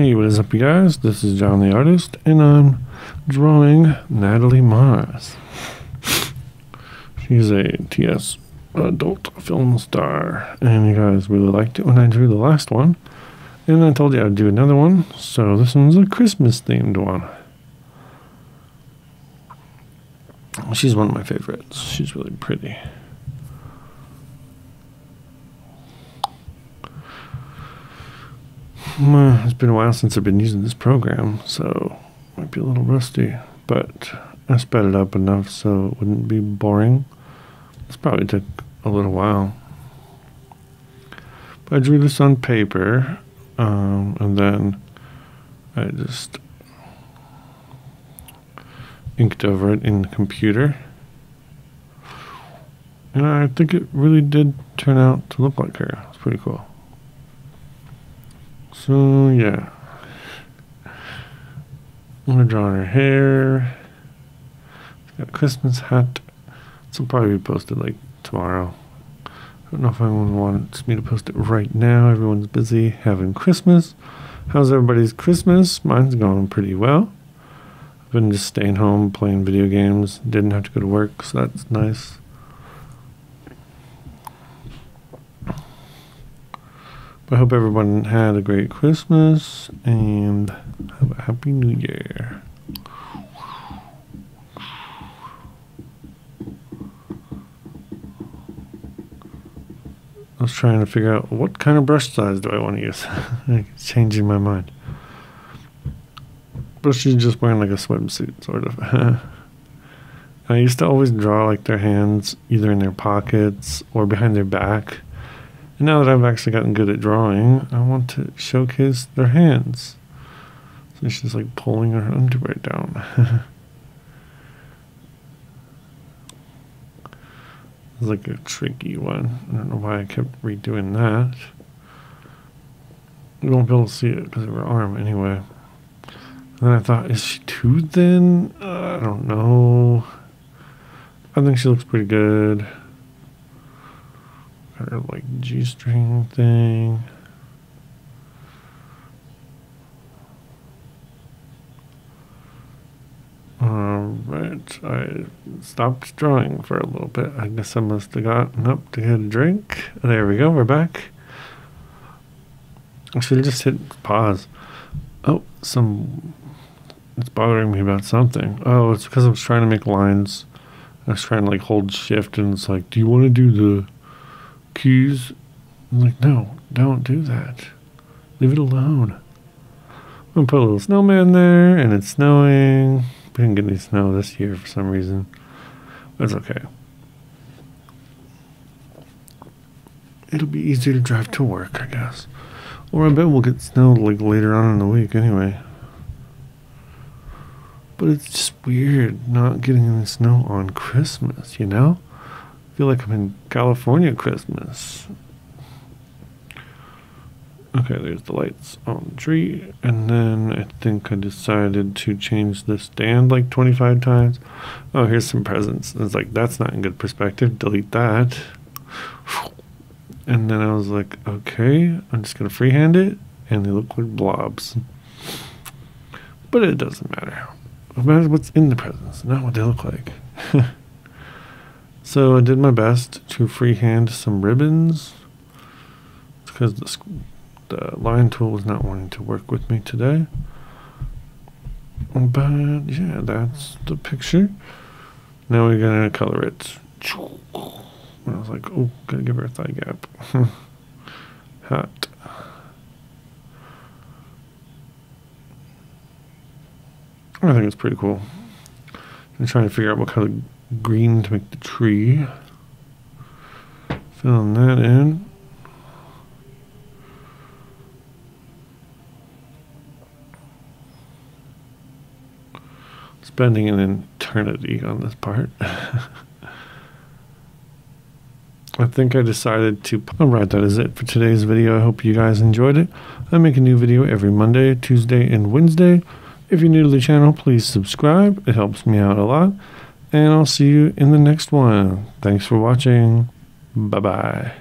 Hey, what is up, you guys? This is Jon the Artist, and I'm drawing Natalie Mars. She's a TS adult film star, and you guys really liked it when I drew the last one. And I told you I'd do another one, so this one's a Christmas themed one. She's one of my favorites. She's really pretty. It's been a while since I've been using this program, so might be a little rusty, but I sped it up enough so it wouldn't be boring. This probably took a little while. But I drew this on paper, um, and then I just inked over it in the computer. And I think it really did turn out to look like her. It's pretty cool. So yeah. I'm gonna draw her hair. She's got a Christmas hat. This will probably be posted like tomorrow. I don't know if anyone wants me to post it right now. Everyone's busy having Christmas. How's everybody's Christmas? Mine's going pretty well. I've been just staying home playing video games. Didn't have to go to work, so that's nice. I hope everyone had a great Christmas and have a happy new year. I was trying to figure out what kind of brush size do I want to use. it's changing my mind. But she's just wearing like a swimsuit, sort of. I used to always draw like their hands either in their pockets or behind their back and now that I've actually gotten good at drawing, I want to showcase their hands. So she's like pulling her underwear down. it's like a tricky one. I don't know why I kept redoing that. You won't be able to see it because of her arm anyway. And then I thought, is she too thin? Uh, I don't know. I think she looks pretty good her like G-string thing. Um, Alright, I stopped drawing for a little bit. I guess I must have gotten up to get a drink. There we go, we're back. I should have just hit pause. Oh, some. It's bothering me about something. Oh, it's because I was trying to make lines. I was trying to like hold shift and it's like, do you want to do the keys. I'm like, no, don't do that. Leave it alone. I'm gonna put a little snowman there, and it's snowing. We didn't get any snow this year for some reason. That's okay. It'll be easier to drive to work, I guess. Or I bet we'll get snow like later on in the week anyway. But it's just weird not getting any snow on Christmas, you know? Feel like I'm in California Christmas. Okay, there's the lights on the tree. And then I think I decided to change the stand like 25 times. Oh, here's some presents. It's like, that's not in good perspective. Delete that. And then I was like, okay, I'm just going to freehand it. And they look like blobs. But it doesn't matter. It matters what's in the presents, not what they look like. So I did my best to freehand some ribbons because the, the line tool was not wanting to work with me today. But yeah, that's the picture. Now we're gonna color it. And I was like, oh, gotta give her a thigh gap. Hot. I think it's pretty cool. I'm trying to figure out what kind of green to make the tree. Filling that in. Spending an eternity on this part. I think I decided to. Alright, that is it for today's video. I hope you guys enjoyed it. I make a new video every Monday, Tuesday, and Wednesday. If you're new to the channel, please subscribe. It helps me out a lot and I'll see you in the next one. Thanks for watching. Bye bye.